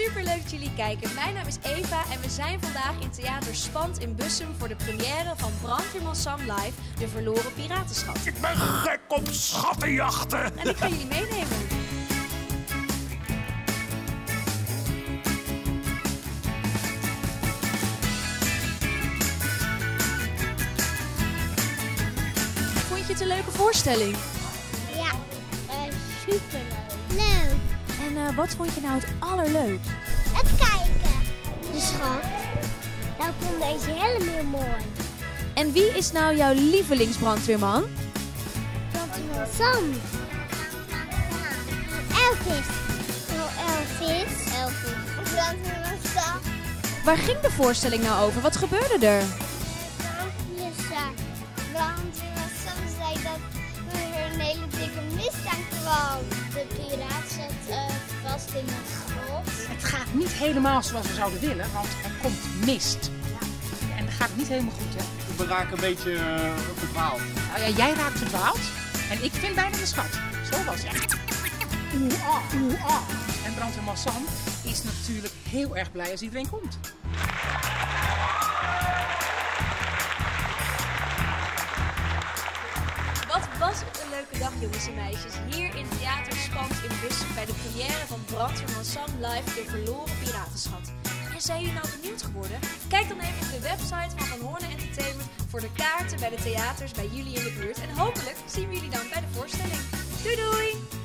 leuk dat jullie kijken. Mijn naam is Eva en we zijn vandaag in Theater Spand in Bussum voor de première van Brandweerman Sam Live, De Verloren Piratenschat. Ik ben gek op schattenjachten. En ik ga jullie meenemen. Vond je het een leuke voorstelling? Ja, uh, superleuk. Leuk. En eh, wat vond je nou het allerleukst? Het kijken. De schat. Nou komt deze helemaal mooi. En wie is nou jouw lievelingsbrandweerman? Brandweerman Sam. Elvis. Oh, Elvis. Elvis. Brandweerman Sam. Waar ging de voorstelling nou over? Wat gebeurde er? Niet helemaal zoals we zouden willen, want er komt mist. En dat gaat niet helemaal goed, hè? We raken een beetje uh, verdwaald. Nou ja, jij raakt verdwaald en ik vind bijna de schat. Zo was het. Oeh, ah, oeh, ah. En Sam is natuurlijk heel erg blij als iedereen komt. Wat was het een leuke dag, jongens en meisjes. Hier in Theater bij de première van Brandweerman Sam Live, De Verloren Piratenschat. En zijn jullie nou benieuwd geworden? Kijk dan even op de website van Van Horne Entertainment voor de kaarten bij de theaters bij jullie in de buurt. En hopelijk zien we jullie dan bij de voorstelling. Doei doei!